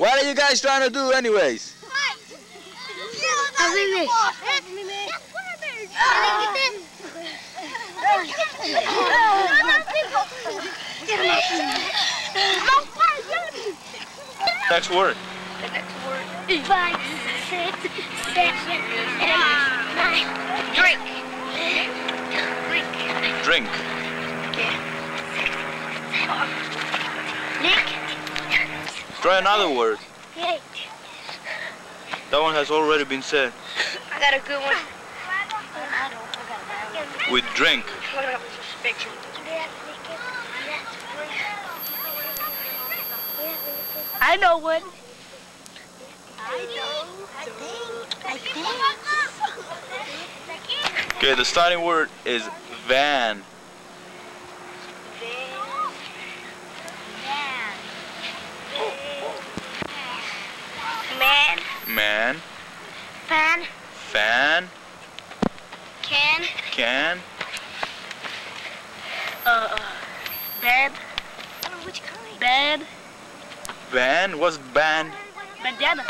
What are you guys trying to do anyways? Next word. The. Five, six, seven, eight, nine. Drink. Drink. Drink. Try another word. Eight. That one has already been said. I got a good one. With drink. Look at this picture. I know one. I know. I think. I think. Okay, the starting word is van. Man. Man. Fan. Fan. Can. Can. Uh. uh bed. I don't know which kind. Bed. Van. What's ban? Bandana.